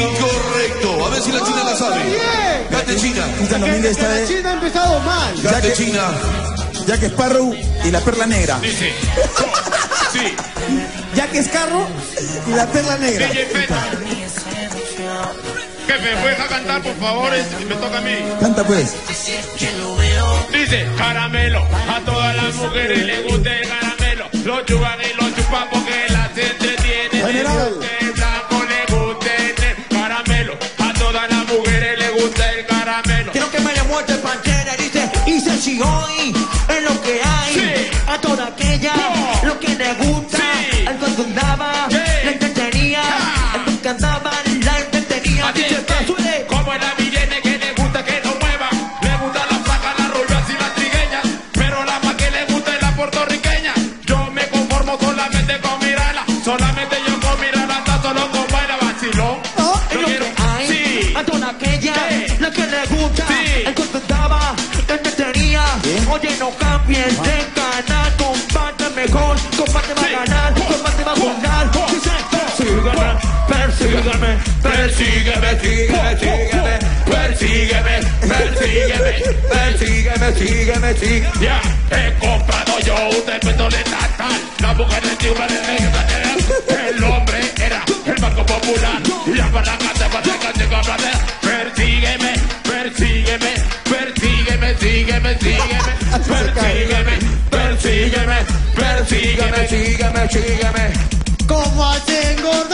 Incorrecto. A ver si la China la sabe. Bien. Cante China. Domínguez está de China ha empezado mal. Cante China. Jack Sparrow y la perla negra. Dice. Sí. Jack Scarro y la perla negra. DJ Feta. Jefe, ¿me deja cantar, por favor? Es- Me toca a mí. Canta pues. Dice, caramelo, a todas las mujeres les gusta si hoy es lo que hay. Sí. A toda aquella, Oh. lo que le gusta, Sí. al condundaba, Sí. la entretenía, Ah. que encantaba, la entretenía. Dice, que, como el Avilene que le gusta que lo mueva, le gusta la placa, las rubias y las trigueñas, pero la más que le gusta es la puertorriqueña. Yo me conformo solamente con mirarla, solamente yo con mirarla, hasta solo con baila vacilón. Oh, es lo quiero- que hay. A toda aquella, la que le gusta, Sí. Oye, no cambies de canal, comparte mejor, comparte va a ganar, comparte va a ganar. persígueme, persígueme, Persígueme, sígueme, sígueme, persígueme, persígueme, persígueme, sígueme, sígueme. Ya he comprado yo un descuento letal. La mujer de Tijuana de El hombre era el Banco Popular. Y la barraca de barraca de sígueme, sígueme, sígueme. Como así engorda.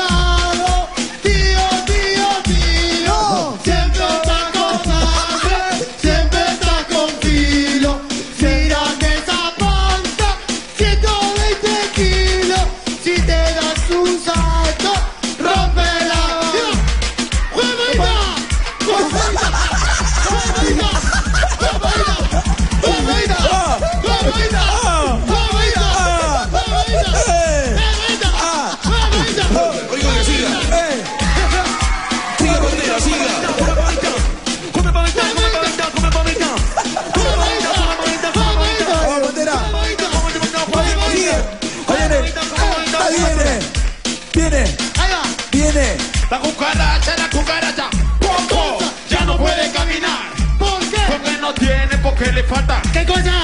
La cucaracha, la cucaracha, poco, ya no puede caminar. ¿Por qué? Porque no tiene, porque le falta ¿Qué cosa?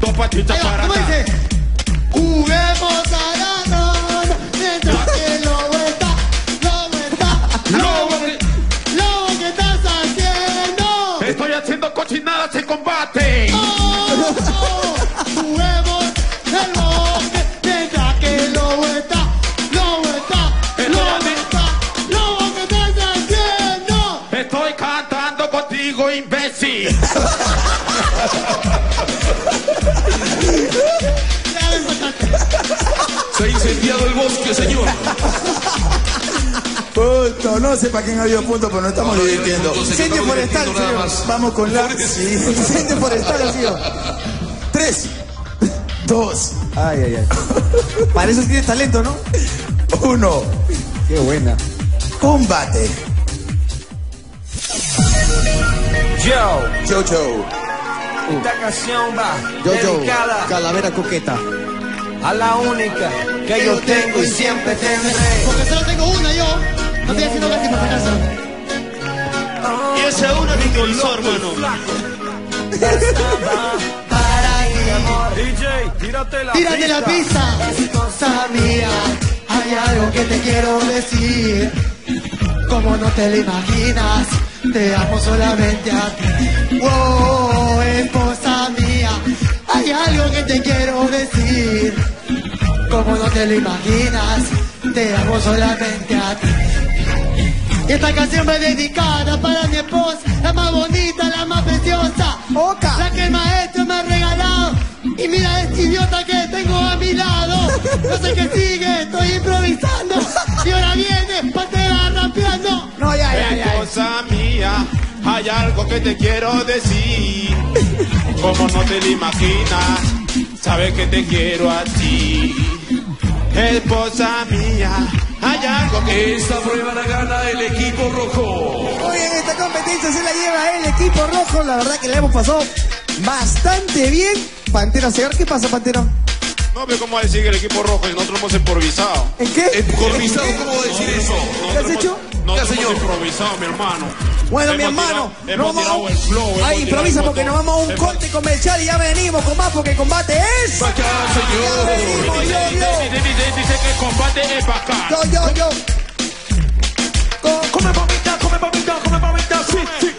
dos patitas para ¿cómo dice? Juguemos a la nona mientras que lobo está, lobo está, Lobo, lobo, ¿qué estás haciendo? estoy haciendo cochinadas en combate. Oh, oh, contigo, imbécil. Se ha incendiado el bosque, señor. Punto. No sé para quién ha habido punto, pero nos estamos No, no, divirtiendo. Incendio estamos forestal, señor. Vamos con la. Sí, incendio forestal ha sido. Tres. Dos. Ay, ay, ay. Para eso tienes talento, ¿no? Uno. Qué buena. Combate. Yo, Jojo. esta canción va Yo, yo, dedicada calavera coqueta. a la única que yo tengo y siempre tendré. Porque solo tengo una yo, no estoy haciendo lástima para casa. Y ese uno es mi colisor, hermano. Para mi amor. DJ, tírate la Tírate la pista. Cosa mía, hay algo que te quiero decir. Como no te lo imaginas, te amo solamente a ti. Wow, esposa mía, hay algo que te quiero decir. Como no te lo imaginas, te amo solamente a ti. Y esta canción va dedicada para mi esposa, la más bonita, la más preciosa. La que el maestro me ha regalado. Y mira este idiota que tengo a mi lado. No sé qué sigue, estoy improvisando. Y ahora viene Pantera rapeando. No, ya, ya, ya. Esposa mía, hay algo que te quiero decir. Como no te lo imaginas, sabes que te quiero a ti. Esposa mía, hay algo que Esta prueba la gana el equipo rojo. Muy bien, esta competencia se la lleva el equipo rojo. La verdad que la hemos pasado bastante bien. Pantera Segar, ¿qué pasa, Pantera? No ve cómo decir que el equipo rojo y nosotros hemos improvisado. ¿En qué? Improvisado, ¿cómo va a decir eso? ¿Qué has hecho? No ¿Qué señor? improvisado, mi hermano. Bueno, hemos mi hermano, tirado, no vamos el flow, ahí improvisa porque nos vamos a un hemos... corte comercial y ya venimos con más porque el combate es para acá, señor. Ya venimos, yo, yo. Dice que el combate es para acá. Yo, yo, yo. Come papita, come papita, come papita, sí, sí.